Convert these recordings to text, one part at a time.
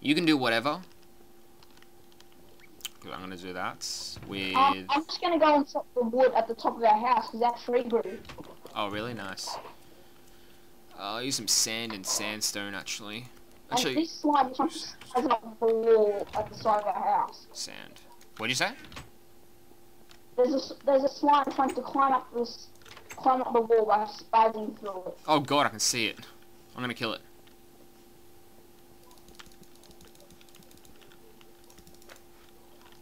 You can do whatever. I'm gonna do that with. Um, I'm just gonna go and chop the wood at the top of our house because that's free grew. Oh, really nice. Uh, I'll use some sand and sandstone actually. And Actually, this slime has a wall at the side of our house. sand. What'd you say? There's a there's a slime trying to climb up this climb up the wall by spazzing through it. Oh god, I can see it. I'm gonna kill it.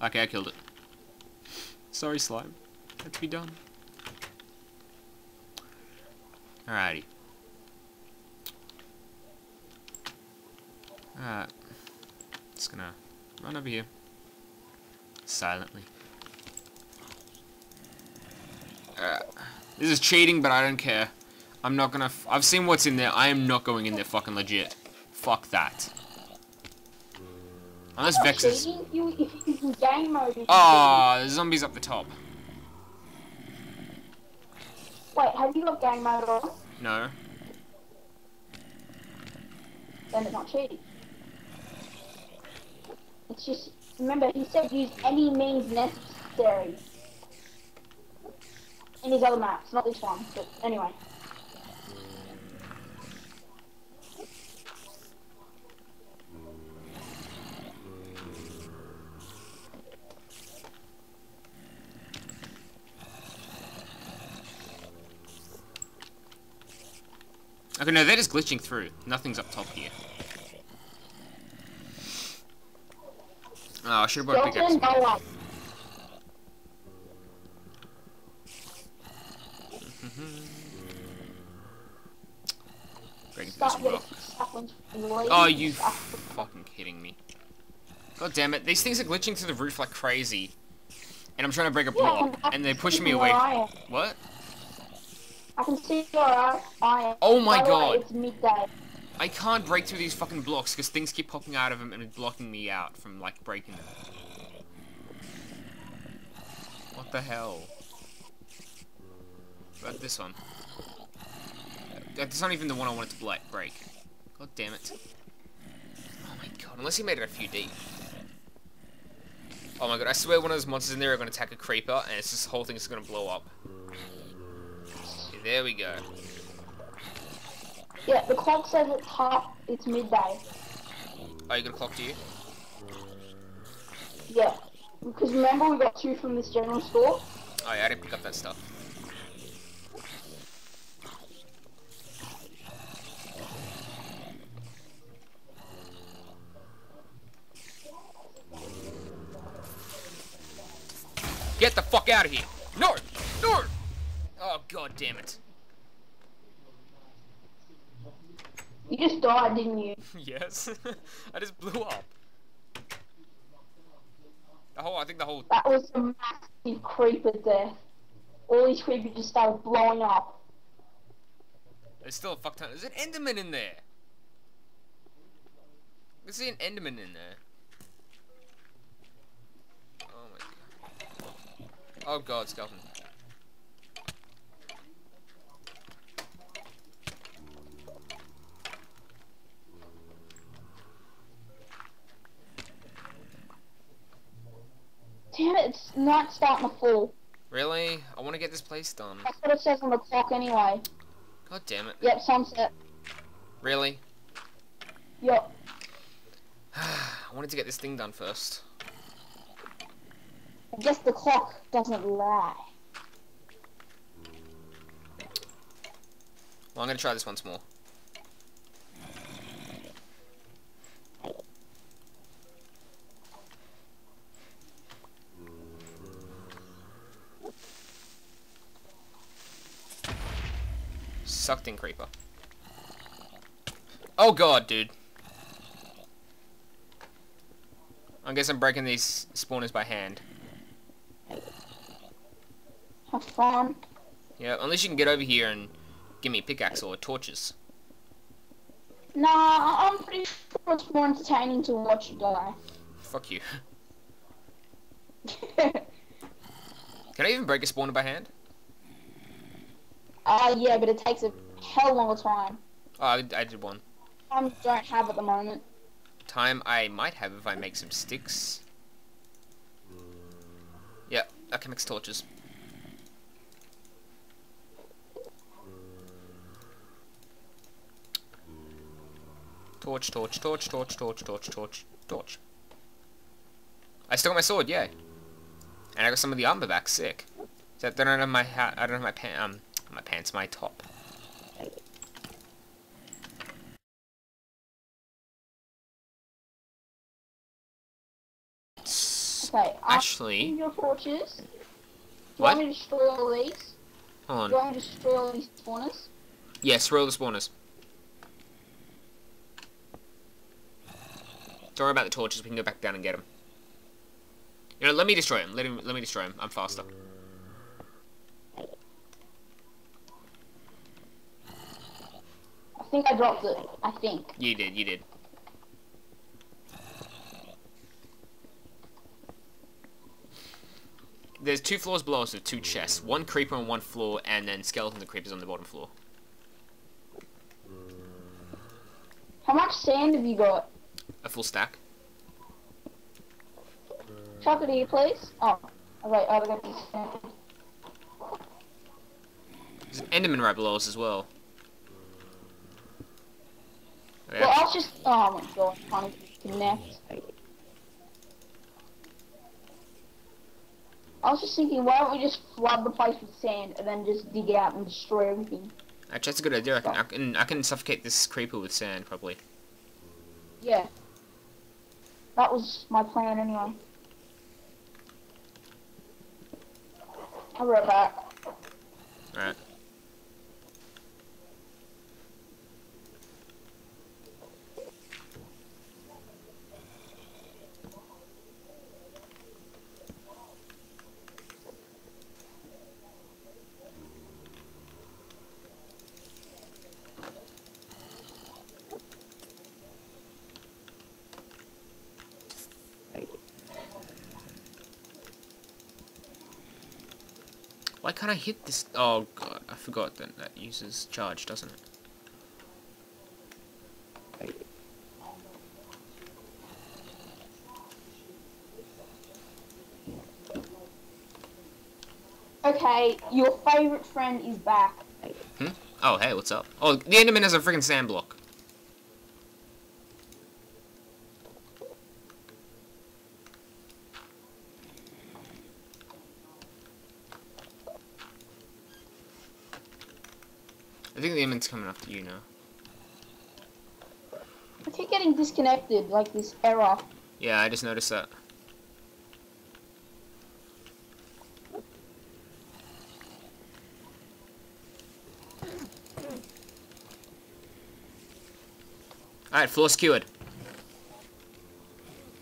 Okay, I killed it. Sorry, slime. Had to be done. Alrighty. Alright. Just gonna run over here. Silently. Alright. This is cheating, but I don't care. I'm not gonna. F I've seen what's in there. I am not going in there fucking legit. Fuck that. Unless Vechs is. Cheating, if you if you can Oh, game mode. you can Oh, ah, there's zombies up the top. Wait, have you got game mode on? No. Then it's not cheating. It's just remember he said use any means necessary. In his other maps, not this one, but anyway. Okay, no, they're just glitching through. Nothing's up top here. Oh, I should have brought a pickaxe. go up. Breaking through Start some getting rock. saplings from the leaves. Oh, you fucking kidding me. God damn it. These things are glitching through the roof like crazy. And I'm trying to break a block, and they're pushing me away. What? I can see I. Oh my By the way, God. It's midday. I can't break through these fucking blocks because things keep popping out of them and blocking me out from like breaking them. What the hell? About this one. Uh, That's not even the one I wanted to break. God damn it. Oh my god, unless he made it a few deep. Oh my god, I swear one of those monsters in there are going to attack a creeper and it's this whole thing is going to blow up. There we go. Yeah, the clock says it's half. It's midday. Oh, you got a clock to you? Yeah. Because remember we got two from this general store. Oh yeah, I didn't pick up that stuff. Get the fuck out of here! God damn it. You just died, didn't you? yes. I just blew up. The whole I think the whole That was a massive creeper death. All these creepers just started blowing up. There's still a fuck ton. There's an Enderman in there. I see an Enderman in there. Oh my god. Oh god, skeleton. Damn it, it's night starting to fall. Really? I want to get this place done. That's what it says on the clock anyway. God damn it. Yep, sunset. Really? Yep. I wanted to get this thing done first. I guess the clock doesn't lie. Well, I'm gonna try this once more. Sucked in creeper. Oh god, dude. I guess I'm breaking these spawners by hand. Have fun. Yeah, unless you can get over here and give me a pickaxe or torches. Nah, I'm pretty sure it's more entertaining to watch you die. Fuck you. Can I even break a spawner by hand? Uh, yeah, but it takes a hell long time. Oh, I, I did one. I don't have at the moment. Time I might have if I make some sticks. Yeah, I can make torches. Torch, torch, torch, torch, torch, torch, torch, torch. I still got my sword, yay. And I got some of the armor back, sick. Except I don't have my hat, I don't have my pant, um, my pants, my top. Okay, Actually, your torches. Do you want me to destroy all these? hold Do you want me to destroy all these spawners? Yes, roll the spawners. Don't worry about the torches. We can go back down and get them. You know, let me destroy him. Let him. Let me destroy him. I'm faster. I think I dropped it. I think. You did. You did. There's two floors below us with two chests. One creeper on one floor, and then skeletons and creepers on the bottom floor. How much sand have you got? A full stack. It here, please. Oh, oh all right, I've oh, got this sand. There's an Enderman right below us as well. Well, I was just. Oh my god, trying to connect. I was just thinking, why don't we just flood the place with sand and then just dig it out and destroy everything? Actually, that's a good idea. I can, I can, I can suffocate this creeper with sand, probably. Yeah. That was my plan anyway. I'll be right back. Alright. Why can't I hit this? Oh god, I forgot that that uses charge, doesn't it? Okay, your favorite friend is back. Hmm? Oh, hey, what's up? Oh, the Enderman has a freaking sand block. I think the Enderman's coming after you now. I keep getting disconnected, like this error. Yeah, I just noticed that. Alright, floor skewered.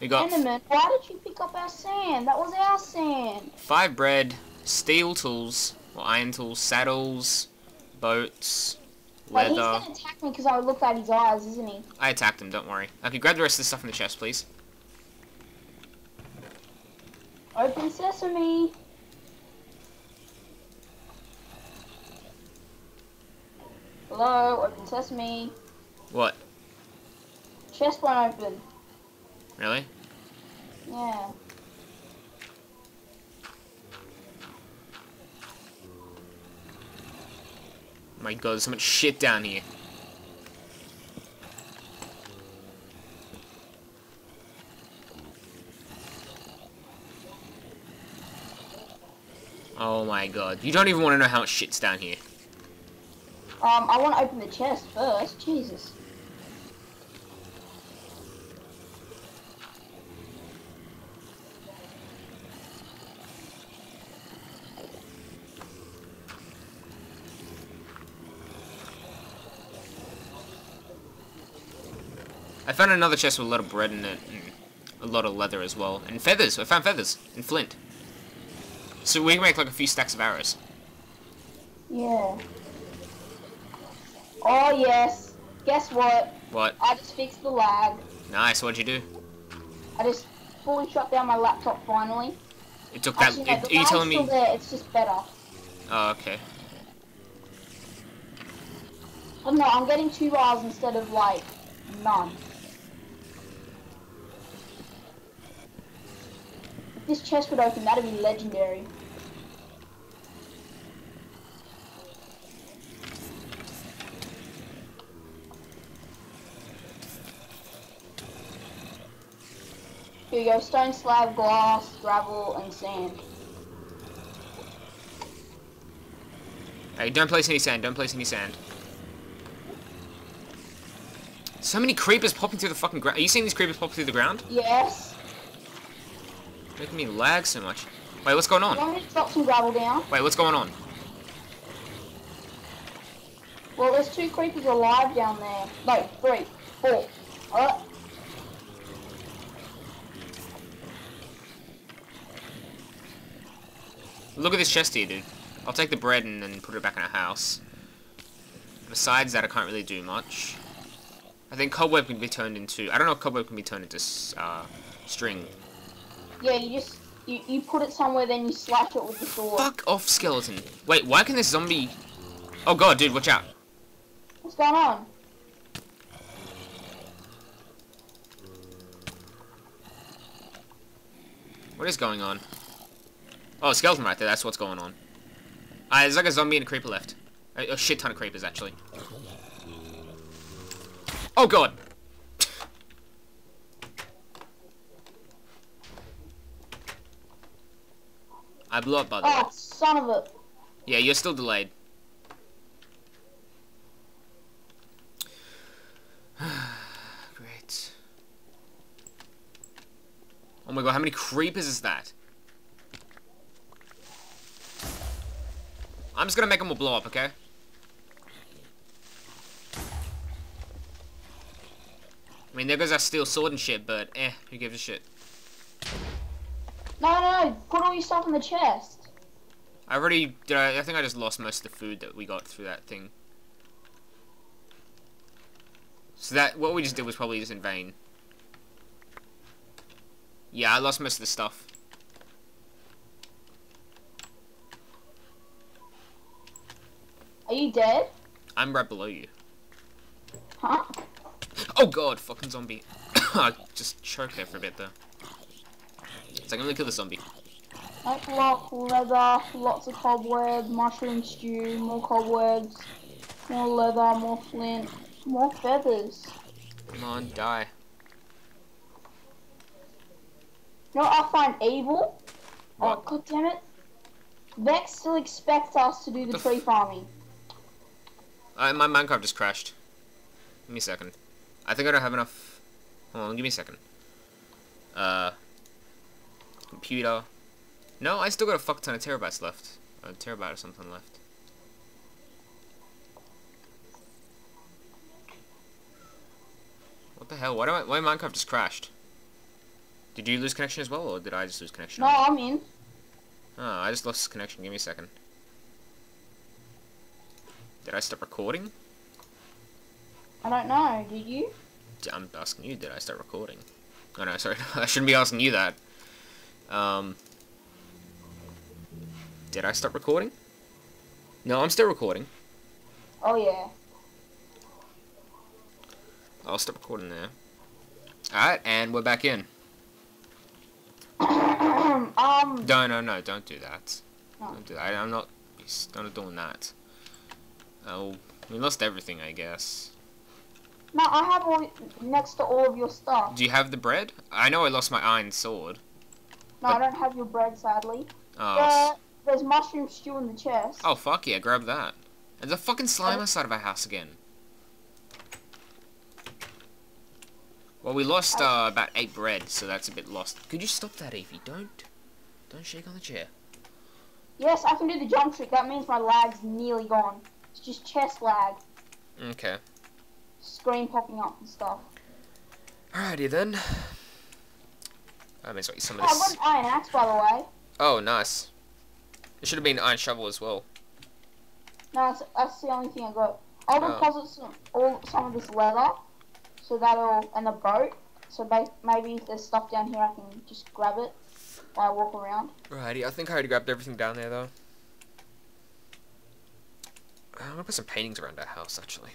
We got Enderman, why did you pick up our sand? That was our sand. five bread, steel tools, or iron tools, saddles, boats, Like, he's uh, gonna attack me because I looked at his eyes, isn't he? I attacked him, don't worry. Okay, grab the rest of the stuff in the chest, please. Open sesame. Hello, open sesame. What? Chest won't open. Really? Yeah. My god, there's so much shit down here. Oh my god. You don't even want to know how much shit's down here. Um, I want to open the chest first. Jesus. I found another chest with a lot of bread in it, and a lot of leather as well. And feathers! I found feathers! And flint. So we can make like a few stacks of arrows. Yeah. Oh yes. Guess what? What? I just fixed the lag. Nice, what'd you do? I just fully shut down my laptop finally. It took that. Actually, no, it- are you telling me? there. It's just better. Oh, okay. Oh no, I'm getting two bars instead of like none. This chest would open, that'd be legendary. Here you go, stone slab, glass, gravel, and sand. Hey, don't place any sand. Don't place any sand. So many creepers popping through the fucking ground. Are you seeing these creepers pop through the ground? Yes. Making me lag so much. Wait, what's going on? me to drop some gravel down? Wait, what's going on? Well, there's two creepers alive down there. No, three, four. Alright. Look at this chest here, dude. I'll take the bread and then put it back in a house. Besides that, I can't really do much. I think cobweb can be turned into... I don't know if cobweb can be turned into uh, string. Yeah, you just you, you put it somewhere, then you slash it with the sword. Fuck off, skeleton. Wait, why can this zombie... Oh god, dude, watch out. What's going on? What is going on? Oh, a skeleton right there. That's what's going on. Ah, there's like a zombie and a creeper left. A, a shit ton of creepers, actually. Oh, God. I blew up, by the way. Oh, son of a. Yeah, you're still delayed. Great. Oh my god, how many creepers is that? I'm just gonna make them all blow up, okay? I mean, there goes our steel sword and shit, but eh, who gives a shit? No, no. Put all your stuff in the chest. I already, did I, I think I just lost most of the food that we got through that thing. So that, what we just did was probably just in vain. Yeah, I lost most of the stuff. Are you dead? I'm right below you. Huh? Oh god, fucking zombie. I just choked there for a bit though. It's like, I'm gonna kill the zombie. Like rock, leather, lots of cobwebs, mushroom stew, more cobwebs, more leather, more flint, more feathers. Come on, die. You know what I find evil? Oh, What? god damn it. Vechs still expects us to do the The tree farming. Uh, my Minecraft just crashed. Give me a second. I think I don't have enough. Hold on, give me a second. Uh. Computer. No, I still got a fuck ton of terabytes left. A terabyte or something left. What the hell? Why do I, why Minecraft just crashed? Did you lose connection as well, or did I just lose connection? No, I'm in. Oh, I just lost connection. Give me a second. Did I stop recording? I don't know. Did you? I'm asking you, did I start recording? Oh no, sorry, I shouldn't be asking you that. Um, did I stop recording? No, I'm still recording. Oh yeah. I'll stop recording there. Alright, and we're back in. um. No, no, no, don't do that. No. Don't do that. I, I'm not, I'm not doing that. Oh, we lost everything, I guess. No, I have all next to all of your stuff. Do you have the bread? I know I lost my iron sword. No, I don't have your bread, sadly. Oh, s- there's mushroom stew in the chest. oh fuck yeah, grab that. There's a fucking slime outside of our house again. Well, we lost uh, about eight bread, so that's a bit lost. Could you stop that, Evie? Don't, don't shake on the chair. Yes, I can do the jump trick. That means my lag's nearly gone. It's just chest lag, Okay. screen popping up and stuff. Alrighty then. I mean, sorry, some of Oh, I this. an iron axe, by the way. Oh, nice. It should have been iron shovel as well. No, that's, that's the only thing I got. I'll Oh. deposit some all some of this leather, so that'll and the boat. So maybe if there's stuff down here, I can just grab it while I walk around. Alrighty, I think I already grabbed everything down there though. I'm gonna put some paintings around our house actually.